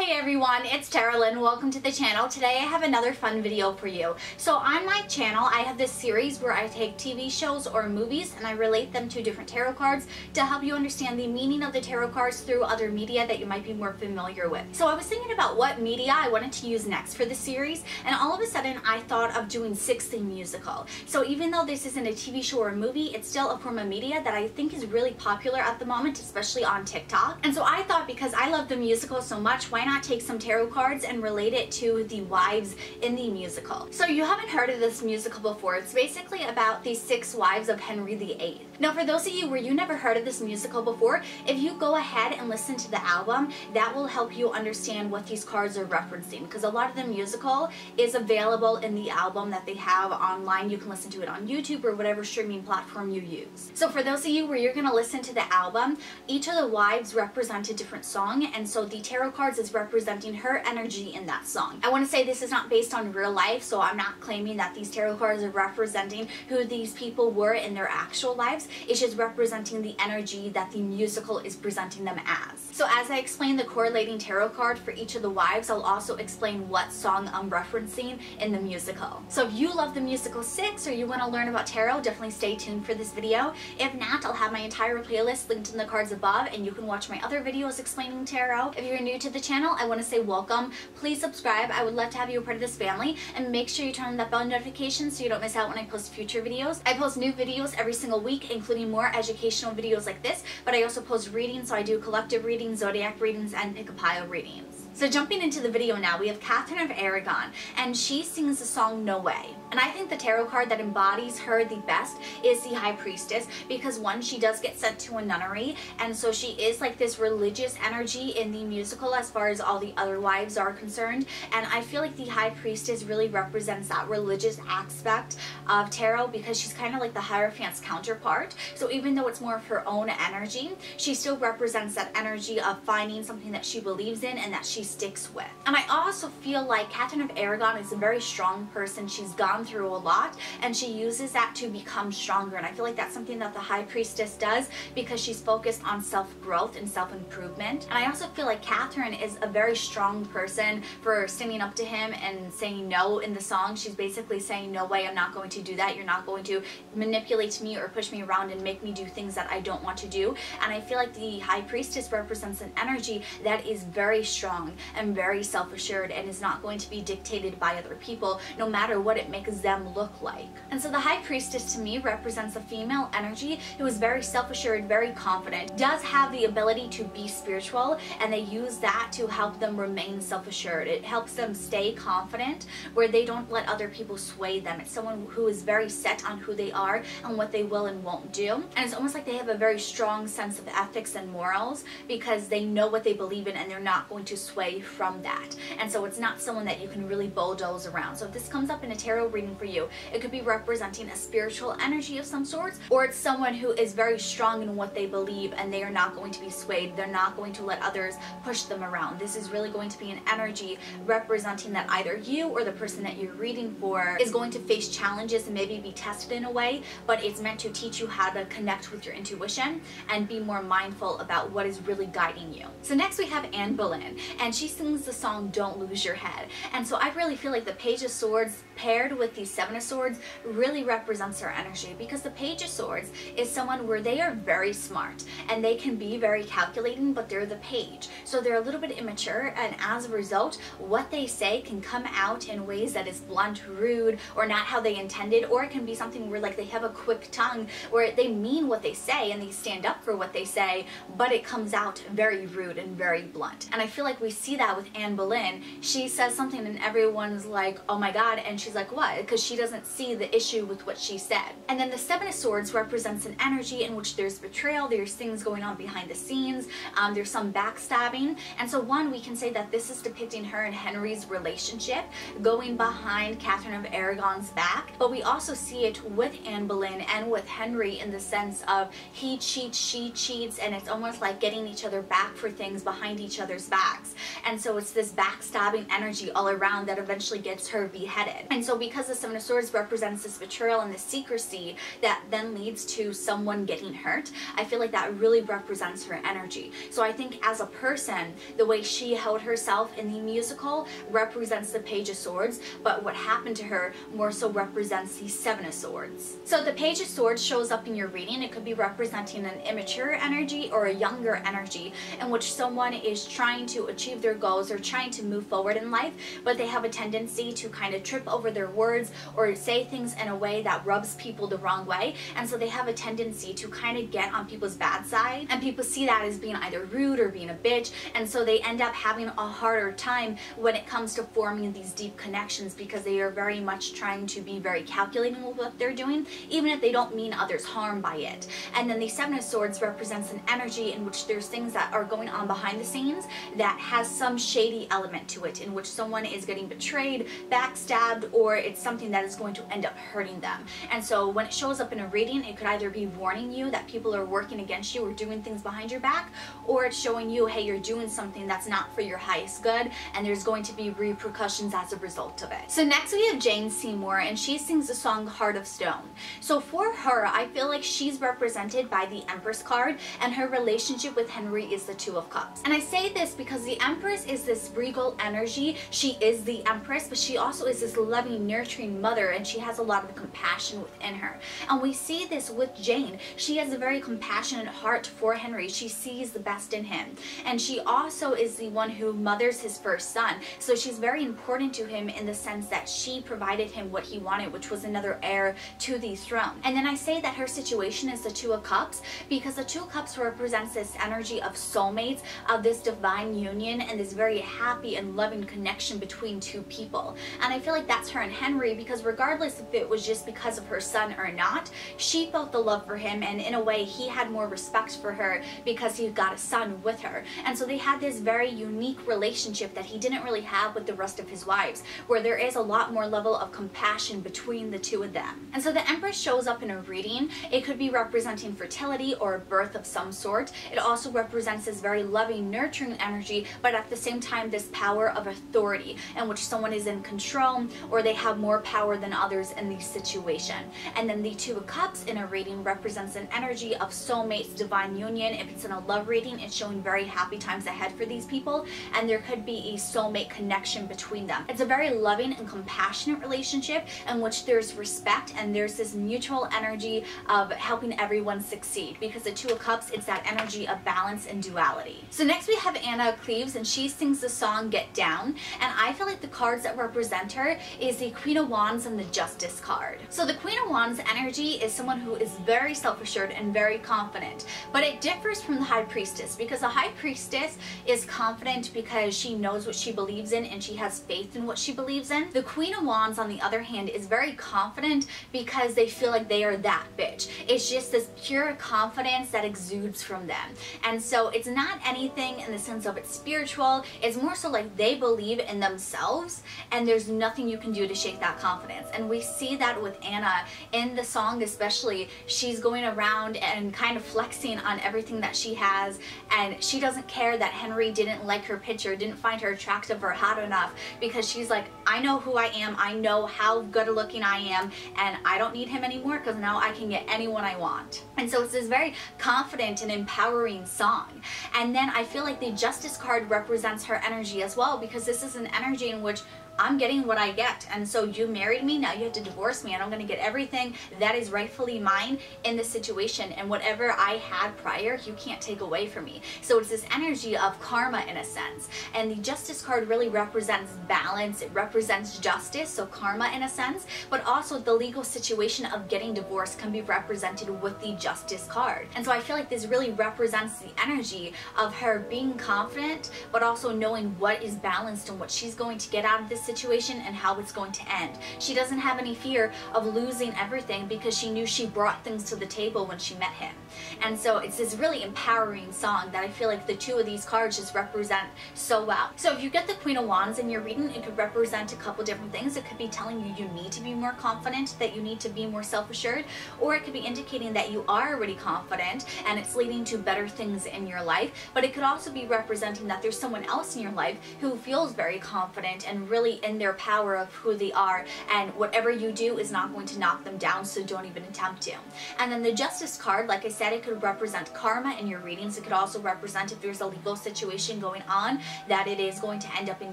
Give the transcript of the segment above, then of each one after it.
Hey everyone, it's TarotLynn. Welcome to the channel. Today I have another fun video for you. So on my channel, I have this series where I take TV shows or movies and I relate them to different tarot cards to help you understand the meaning of the tarot cards through other media that you might be more familiar with. So I was thinking about what media I wanted to use next for the series and all of a sudden I thought of doing Six the Musical. So even though this isn't a TV show or a movie, it's still a form of media that I think is really popular at the moment, especially on TikTok. And so I thought because I love the musical so much, why not take some tarot cards and relate it to the wives in the musical. So you haven't heard of this musical before. It's basically about the six wives of Henry VIII. Now for those of you where you never heard of this musical before, if you go ahead and listen to the album, that will help you understand what these cards are referencing because a lot of the musical is available in the album that they have online. You can listen to it on YouTube or whatever streaming platform you use. So for those of you where you're going to listen to the album, each of the wives represent a different song and so the tarot cards is representing her energy in that song. I want to say this is not based on real life, so I'm not claiming that these tarot cards are representing who these people were in their actual lives. It's just representing the energy that the musical is presenting them as. So as I explain the correlating tarot card for each of the wives, I'll also explain what song I'm referencing in the musical. So if you love the musical 6 or you want to learn about tarot, definitely stay tuned for this video. If not, I'll have my entire playlist linked in the cards above and you can watch my other videos explaining tarot. If you're new to the channel, I want to say welcome. Please subscribe. I would love to have you a part of this family and make sure you turn on that bell notification so you don't miss out when I post future videos. I post new videos every single week including more educational videos like this but I also post readings so I do collective readings, zodiac readings, and Pile readings. So jumping into the video now, we have Catherine of Aragon, and she sings the song No Way. And I think the tarot card that embodies her the best is the High Priestess because one, she does get sent to a nunnery, and so she is like this religious energy in the musical as far as all the other wives are concerned. And I feel like the High Priestess really represents that religious aspect of tarot because she's kind of like the Hierophant's counterpart. So even though it's more of her own energy, she still represents that energy of finding something that she believes in and that she sticks with. And I also feel like Catherine of Aragon is a very strong person. She's gone through a lot and she uses that to become stronger. And I feel like that's something that the High Priestess does because she's focused on self-growth and self-improvement. And I also feel like Catherine is a very strong person for standing up to him and saying no in the song. She's basically saying, no way, I'm not going to do that. You're not going to manipulate me or push me around and make me do things that I don't want to do. And I feel like the High Priestess represents an energy that is very strong and very self-assured and is not going to be dictated by other people no matter what it makes them look like. And so the High Priestess to me represents a female energy who is very self-assured, very confident, does have the ability to be spiritual and they use that to help them remain self-assured. It helps them stay confident where they don't let other people sway them. It's someone who is very set on who they are and what they will and won't do. And it's almost like they have a very strong sense of ethics and morals because they know what they believe in and they're not going to sway from that. And so it's not someone that you can really bulldoze around. So if this comes up in a tarot reading for you, it could be representing a spiritual energy of some sorts, or it's someone who is very strong in what they believe and they are not going to be swayed. They're not going to let others push them around. This is really going to be an energy representing that either you or the person that you're reading for is going to face challenges and maybe be tested in a way, but it's meant to teach you how to connect with your intuition and be more mindful about what is really guiding you. So next we have Anne Boleyn, and she sings the song Don't Lose Your Head. And so I really feel like the Page of Swords paired with the Seven of Swords really represents her energy because the Page of Swords is someone where they are very smart and they can be very calculating, but they're the page. So they're a little bit immature and as a result, what they say can come out in ways that is blunt, rude, or not how they intended, or it can be something where like they have a quick tongue where they mean what they say and they stand up for what they say, but it comes out very rude and very blunt. And I feel like we see that with Anne Boleyn. She says something and everyone's like, oh my god, and she's like, what? Because she doesn't see the issue with what she said. And then the Seven of Swords represents an energy in which there's betrayal, there's things going on behind the scenes, um, there's some backstabbing. And so one, we can say that this is depicting her and Henry's relationship going behind Catherine of Aragon's back. But we also see it with Anne Boleyn and with Henry in the sense of he cheats, she cheats, and it's almost like getting each other back for things behind each other's backs. And so it's this backstabbing energy all around that eventually gets her beheaded. And so because the Seven of Swords represents this betrayal and the secrecy that then leads to someone getting hurt, I feel like that really represents her energy. So I think as a person, the way she held herself in the musical represents the Page of Swords, but what happened to her more so represents the Seven of Swords. So the Page of Swords shows up in your reading. It could be representing an immature energy or a younger energy in which someone is trying to achieve their goals or trying to move forward in life, but they have a tendency to kind of trip over their words or say things in a way that rubs people the wrong way. And so they have a tendency to kind of get on people's bad side. And people see that as being either rude or being a bitch. And so they end up having a harder time when it comes to forming these deep connections because they are very much trying to be very calculating with what they're doing, even if they don't mean others harm by it. And then the Seven of Swords represents an energy in which there's things that are going on behind the scenes that has some shady element to it, in which someone is getting betrayed, backstabbed, or it's something that is going to end up hurting them. And so when it shows up in a reading, it could either be warning you that people are working against you or doing things behind your back, or it's showing you, hey, you're doing something that's not for your highest good, and there's going to be repercussions as a result of it. So next we have Jane Seymour, and she sings the song Heart of Stone. So for her, I feel like she's represented by the Empress card, and her relationship with Henry is the Two of Cups. And I say this because the Empress is this regal energy. She is the Empress, but she also is this loving, nurturing mother, and she has a lot of compassion within her. And we see this with Jane. She has a very compassionate heart for Henry. She sees the best in him. And she also is the one who mothers his first son. So she's very important to him in the sense that she provided him what he wanted, which was another heir to the throne. And then I say that her situation is the Two of Cups because the Two of Cups represents this energy of soulmates, of this divine union, and this very happy and loving connection between two people. And I feel like that's her and Henry because regardless if it was just because of her son or not, she felt the love for him and in a way he had more respect for her because he got a son with her. And so they had this very unique relationship that he didn't really have with the rest of his wives, where there is a lot more level of compassion between the two of them. And so the Empress shows up in a reading. It could be representing fertility or birth of some sort. It also represents this very loving, nurturing energy, but at the same time, this power of authority in which someone is in control or they have more power than others in the situation. And then the Two of Cups in a reading represents an energy of soulmates, divine union. If it's in a love reading, it's showing very happy times ahead for these people, and there could be a soulmate connection between them. It's a very loving and compassionate relationship in which there's respect and there's this mutual energy of helping everyone succeed because the Two of Cups, it's that energy of balance and duality. So next we have Anna Cleves and she sings the song Get Down and I feel like the cards that represent her is the Queen of Wands and the Justice card. So the Queen of Wands energy is someone who is very self-assured and very confident but it differs from the High Priestess because the High Priestess is confident because she knows what she believes in and she has faith in what she believes in. The Queen of Wands on the other hand is very confident because they feel like they are that bitch. It's just this pure confidence that exudes from them. And so it's not anything in the sense of it's spiritual. It's more so like they believe in themselves and there's nothing you can do to shake that confidence. And we see that with Anna in the song especially. She's going around and kind of flexing on everything that she has and she doesn't care that Henry didn't like her picture, didn't find her attractive or hot enough because she's like, I know who I am. I know how good looking I am and I don't need him anymore because now I can get anyone I want. And so it's this very confident and empowering song. And then I feel like the Justice card represents her energy as well because this is an energy in which I'm getting what I get. And so you married me, now you have to divorce me, and I'm going to get everything that is rightfully mine in this situation. And whatever I had prior, you can't take away from me. So it's this energy of karma in a sense. And the Justice card really represents balance, it represents justice, so karma in a sense, but also the legal situation of getting divorced can be represented with the Justice card. And so I feel like this really represents the energy of her being confident, but also knowing what is balanced and what she's going to get out of this situation and how it's going to end. She doesn't have any fear of losing everything because she knew she brought things to the table when she met him. And so it's this really empowering song that I feel like the two of these cards just represent so well. So if you get the Queen of Wands in your reading, it could represent a couple different things. It could be telling you you need to be more confident, that you need to be more self-assured, or it could be indicating that you are already confident and it's leading to better things in your life. But it could also be representing that there's someone else in your life who feels very confident and really in their power of who they are and whatever you do is not going to knock them down so don't even attempt to. And then the justice card, like I said, it could represent karma in your readings. It could also represent if there's a legal situation going on that it is going to end up in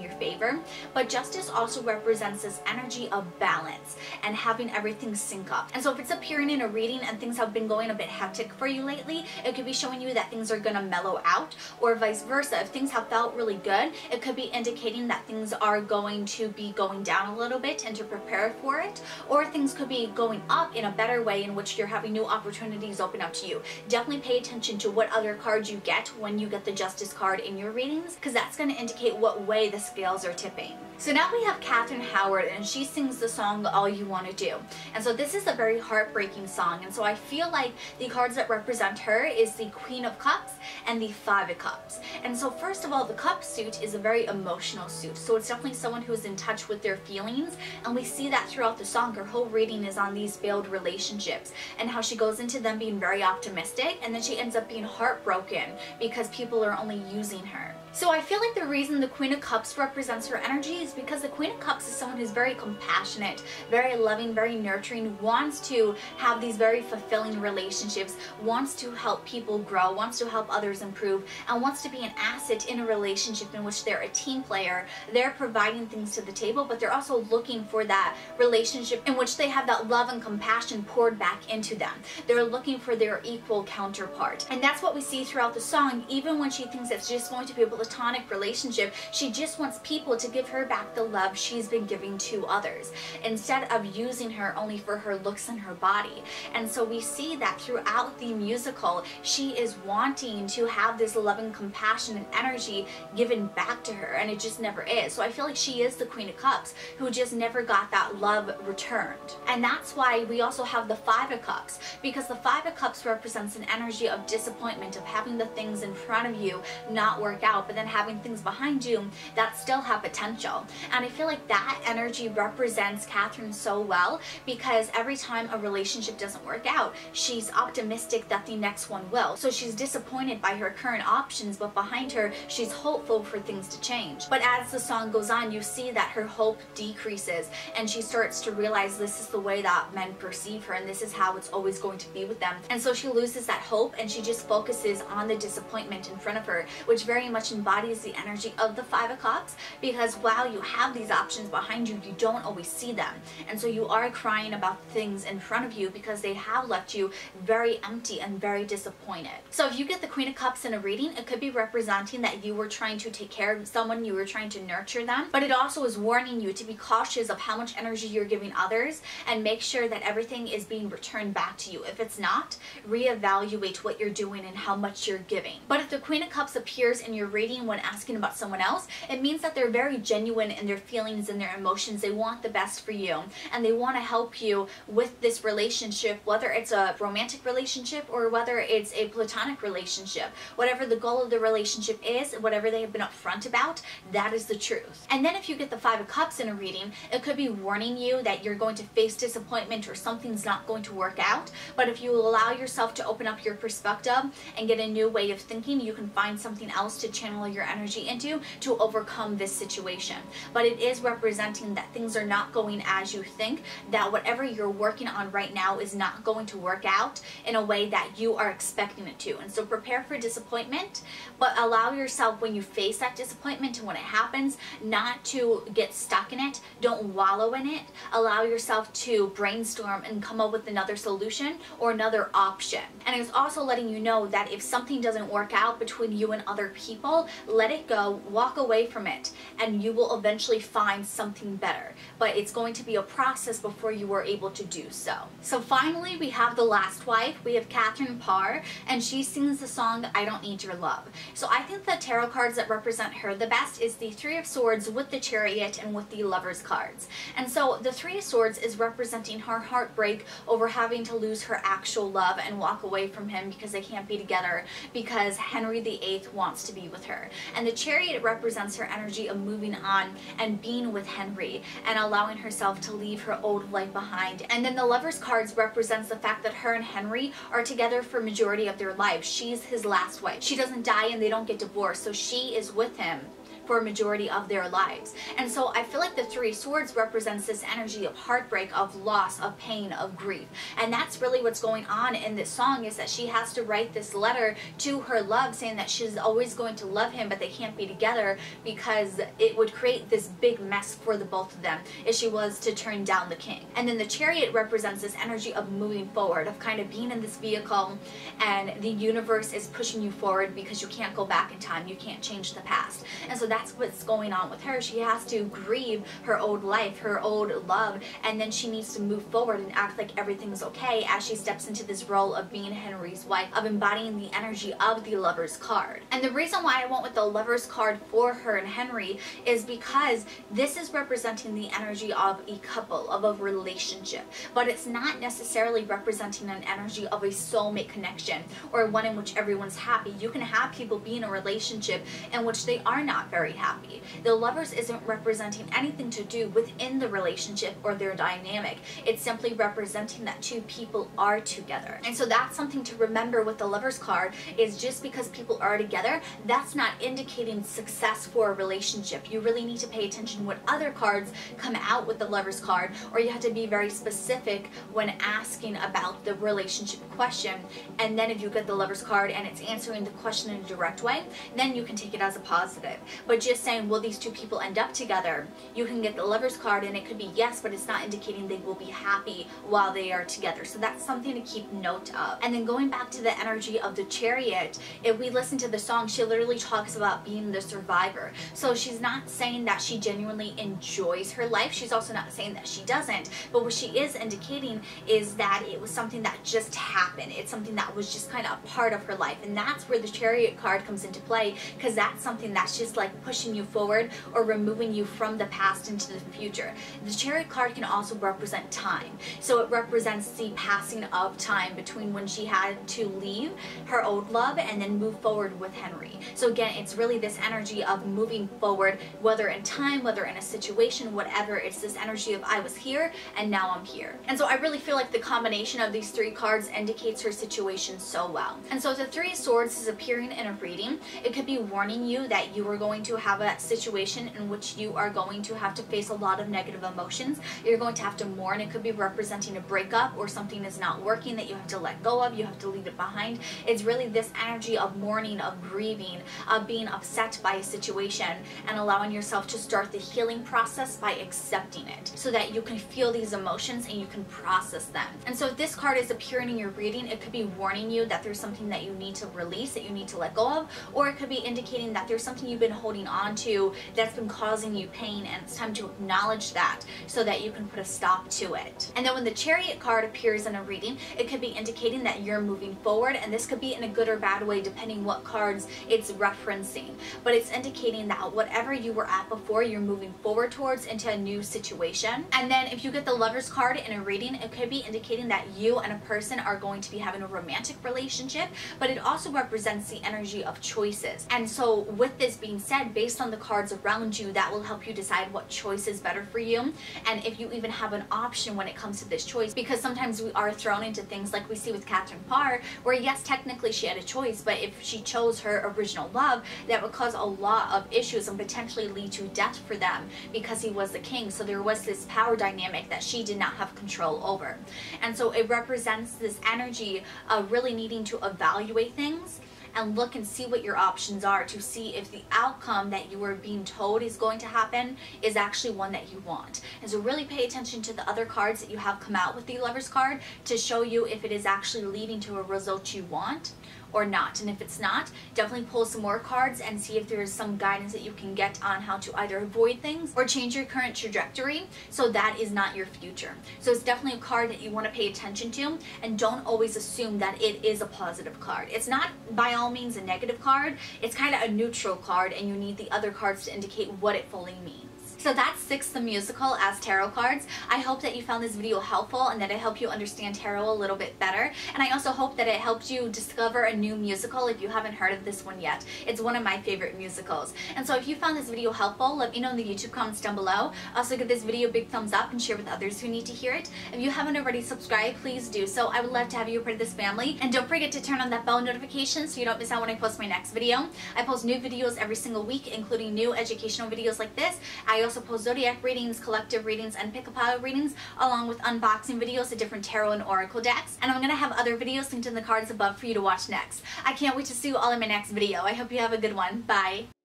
your favor. But justice also represents this energy of balance and having everything sync up. And so if it's appearing in a reading and things have been going a bit hectic for you lately, it could be showing you that things are going to mellow out or vice versa. If things have felt really good, it could be indicating that things are going to be going down a little bit and to prepare for it. Or things could be going up in a better way in which you're having new opportunities open up to you. Definitely pay attention to what other cards you get when you get the Justice card in your readings because that's going to indicate what way the scales are tipping. So now we have Katherine Howard and she sings the song All You Want to Do. And so this is a very heartbreaking song and so I feel like the cards that represent her is the Queen of Cups and the Five of Cups. And so first of all the Cup suit is a very emotional suit. So it's definitely someone who is in touch with their feelings and we see that throughout the song. Her whole reading is on these failed relationships and how she goes into them being very optimistic and then she ends up being heartbroken because people are only using her. So I feel like the reason the Queen of Cups represents her energy is because the Queen of Cups is someone who's very compassionate, very loving, very nurturing, wants to have these very fulfilling relationships, wants to help people grow, wants to help others improve, and wants to be an asset in a relationship in which they're a team player. They're providing things to the table, but they're also looking for that relationship in which they have that love and compassion poured back into them. They're looking for their equal counterpart. And that's what we see throughout the song, even when she thinks it's just going to be a platonic relationship, she just wants people to give her back the love she's been giving to others instead of using her only for her looks and her body. And so we see that throughout the musical, she is wanting to have this love and compassion and energy given back to her, and it just never is. So I feel like she is the Queen of Cups who just never got that love returned. And that's why we also have the Five of Cups, because the Five of Cups represents an energy of disappointment, of having the things in front of you not work out, but then having things behind you that still have potential. And I feel like that energy represents Catherine so well because every time a relationship doesn't work out, she's optimistic that the next one will. So she's disappointed by her current options, but behind her, she's hopeful for things to change. But as the song goes on, you see that her hope decreases and she starts to realize this is the way that men perceive her and this is how it's always going to be with them. And so she loses that hope and she just focuses on the disappointment in front of her, which very much embodies the energy of the Five of Cups because while you have these options behind you, you don't always see them. And so you are crying about things in front of you because they have left you very empty and very disappointed. So if you get the Queen of Cups in a reading, it could be representing that you were trying to take care of someone, you were trying to nurture them, but it also is warning you to be cautious of how much energy you're giving others and make sure that everything is being returned back to you. If it's not, reevaluate what you're doing and how much you're giving. But if the Queen of Cups appears in your reading, reading when asking about someone else, it means that they're very genuine in their feelings and their emotions. They want the best for you and they want to help you with this relationship, whether it's a romantic relationship or whether it's a platonic relationship. Whatever the goal of the relationship is, whatever they have been upfront about, that is the truth. And then if you get the Five of Cups in a reading, it could be warning you that you're going to face disappointment or something's not going to work out. But if you allow yourself to open up your perspective and get a new way of thinking, you can find something else to channel channel your energy into to overcome this situation. But it is representing that things are not going as you think, that whatever you're working on right now is not going to work out in a way that you are expecting it to. And so prepare for disappointment, but allow yourself when you face that disappointment and when it happens, not to get stuck in it. Don't wallow in it. Allow yourself to brainstorm and come up with another solution or another option. And it's also letting you know that if something doesn't work out between you and other people, let it go, walk away from it, and you will eventually find something better. But it's going to be a process before you are able to do so. So finally, we have the last wife. We have Catherine Parr, and she sings the song, I Don't Need Your Love. So I think the tarot cards that represent her the best is the Three of Swords with the Chariot and with the Lover's cards. And so the Three of Swords is representing her heartbreak over having to lose her actual love and walk away from him because they can't be together because Henry VIII wants to be with her. And the chariot represents her energy of moving on and being with Henry and allowing herself to leave her old life behind. And then the Lover's cards represents the fact that her and Henry are together for majority of their lives. She's his last wife. She doesn't die and they don't get divorced, so she is with him for a majority of their lives. And so I feel like the Three Swords represents this energy of heartbreak, of loss, of pain, of grief. And that's really what's going on in this song is that she has to write this letter to her love saying that she's always going to love him but they can't be together because it would create this big mess for the both of them if she was to turn down the king. And then the chariot represents this energy of moving forward, of kind of being in this vehicle and the universe is pushing you forward because you can't go back in time. You can't change the past. And so that that's what's going on with her. She has to grieve her old life, her old love, and then she needs to move forward and act like everything's okay as she steps into this role of being Henry's wife, of embodying the energy of the lover's card. And the reason why I went with the lover's card for her and Henry is because this is representing the energy of a couple, of a relationship, but it's not necessarily representing an energy of a soulmate connection or one in which everyone's happy. You can have people be in a relationship in which they are not very very happy. The lovers isn't representing anything to do within the relationship or their dynamic. It's simply representing that two people are together. And so that's something to remember with the lovers card is just because people are together, that's not indicating success for a relationship. You really need to pay attention when other cards come out with the lovers card or you have to be very specific when asking about the relationship question. And then if you get the lovers card and it's answering the question in a direct way, then you can take it as a positive. But just saying, will these two people end up together? You can get the lover's card and it could be yes, but it's not indicating they will be happy while they are together. So that's something to keep note of. And then going back to the energy of the chariot, if we listen to the song, she literally talks about being the survivor. So she's not saying that she genuinely enjoys her life. She's also not saying that she doesn't. But what she is indicating is that it was something that just happened. It's something that was just kind of a part of her life. And that's where the chariot card comes into play because that's something that's just like pushing you forward or removing you from the past into the future. The chariot card can also represent time. So it represents the passing of time between when she had to leave her old love and then move forward with Henry. So again, it's really this energy of moving forward, whether in time, whether in a situation, whatever. It's this energy of I was here and now I'm here. And so I really feel like the combination of these three cards indicates her situation so well. And so the Three Swords is appearing in a reading. It could be warning you that you are going to have a situation in which you are going to have to face a lot of negative emotions. You're going to have to mourn. It could be representing a breakup or something is not working that you have to let go of. You have to leave it behind. It's really this energy of mourning, of grieving, of being upset by a situation and allowing yourself to start the healing process by accepting it so that you can feel these emotions and you can process them. And so if this card is appearing in your reading, it could be warning you that there's something that you need to release, that you need to let go of, or it could be indicating that there's something you've been holding on to that's been causing you pain and it's time to acknowledge that so that you can put a stop to it. And then when the chariot card appears in a reading, it could be indicating that you're moving forward and this could be in a good or bad way depending what cards it's referencing. But it's indicating that whatever you were at before, you're moving forward towards into a new situation. And then if you get the lover's card in a reading, it could be indicating that you and a person are going to be having a romantic relationship, but it also represents the energy of choices. And so with this being said, based on the cards around you that will help you decide what choice is better for you and if you even have an option when it comes to this choice. Because sometimes we are thrown into things like we see with Catherine Parr where yes technically she had a choice but if she chose her original love that would cause a lot of issues and potentially lead to death for them because he was the king. So there was this power dynamic that she did not have control over. And so it represents this energy of really needing to evaluate things and look and see what your options are to see if the outcome that you are being told is going to happen is actually one that you want. And so really pay attention to the other cards that you have come out with the Lover's card to show you if it is actually leading to a result you want or not. And if it's not, definitely pull some more cards and see if there's some guidance that you can get on how to either avoid things or change your current trajectory so that is not your future. So it's definitely a card that you want to pay attention to and don't always assume that it is a positive card. It's not by all means a negative card. It's kind of a neutral card and you need the other cards to indicate what it fully means. So that's Six the Musical as tarot cards. I hope that you found this video helpful and that it helped you understand tarot a little bit better. And I also hope that it helped you discover a new musical if you haven't heard of this one yet. It's one of my favorite musicals. And so if you found this video helpful, let me know in the YouTube comments down below. Also give this video a big thumbs up and share with others who need to hear it. If you haven't already subscribed, please do so. I would love to have you a part of this family. And don't forget to turn on that bell notification so you don't miss out when I post my next video. I post new videos every single week, including new educational videos like this. I also post zodiac readings, collective readings, and pick a pile readings, along with unboxing videos of different tarot and oracle decks. And I'm going to have other videos linked in the cards above for you to watch next. I can't wait to see you all in my next video. I hope you have a good one. Bye.